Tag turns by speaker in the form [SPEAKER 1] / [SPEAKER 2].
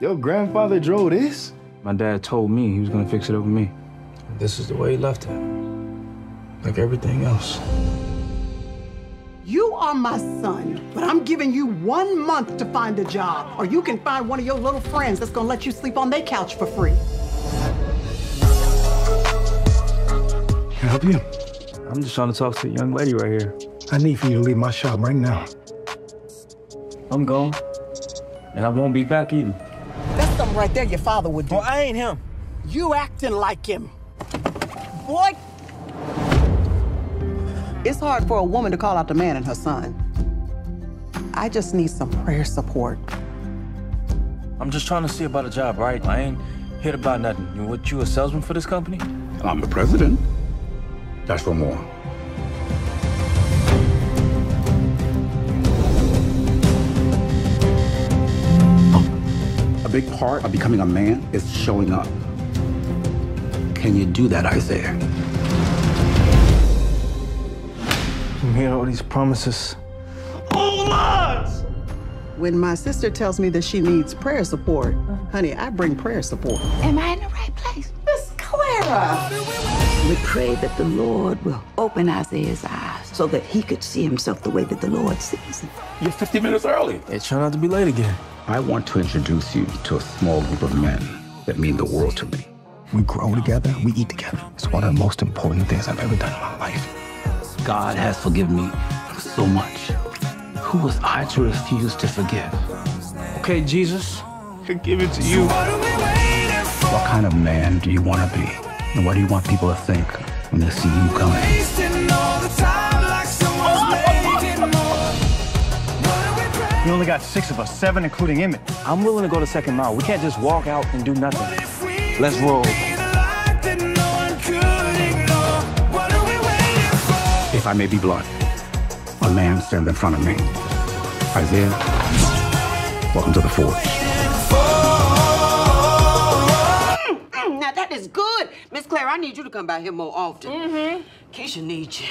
[SPEAKER 1] Your grandfather drove this?
[SPEAKER 2] My dad told me he was gonna fix it over me.
[SPEAKER 1] This is the way he left it. Like everything else.
[SPEAKER 3] You are my son, but I'm giving you one month to find a job, or you can find one of your little friends that's gonna let you sleep on their couch for free.
[SPEAKER 4] Can I help you?
[SPEAKER 2] I'm just trying to talk to a young lady right here.
[SPEAKER 4] I need for you to leave my shop right now.
[SPEAKER 2] I'm gone. And I won't be back either.
[SPEAKER 3] That's something right there your father would do.
[SPEAKER 2] Well, I ain't him.
[SPEAKER 3] You acting like him. Boy, it's hard for a woman to call out the man and her son. I just need some prayer support.
[SPEAKER 2] I'm just trying to see about a job, right? I ain't here about nothing. You, what, you a salesman for this company?
[SPEAKER 5] I'm the president. That's for more. Big part of becoming a man is showing up. Can you do that, Isaiah?
[SPEAKER 2] You made all these promises. OH MUDS!
[SPEAKER 3] When my sister tells me that she needs prayer support, honey, I bring prayer support.
[SPEAKER 6] Am I in the right place? Miss Clara. We pray that the Lord will open Isaiah's eyes so that he could see himself the way that the Lord sees him.
[SPEAKER 5] You're 50 minutes early.
[SPEAKER 2] Hey, try not to be late again.
[SPEAKER 5] I want to introduce you to a small group of men that mean the world to me.
[SPEAKER 4] We grow together, we eat together. It's one of the most important things I've ever done in my life.
[SPEAKER 5] God has forgiven me so much. Who was I to refuse to forgive?
[SPEAKER 2] Okay, Jesus, I give it to you.
[SPEAKER 5] What kind of man do you want to be? And what do you want people to think when they see you coming?
[SPEAKER 7] Only got six of us, seven including Emmett.
[SPEAKER 2] I'm willing to go the second mile. We can't just walk out and do nothing. Let's roll.
[SPEAKER 5] If I may be blunt, a man stands in front of me. Isaiah, welcome to the forge.
[SPEAKER 8] Mm, now that is good. Miss Clara, I need you to come by here more often. Mm-hmm. Keisha needs you.